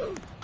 Ooh.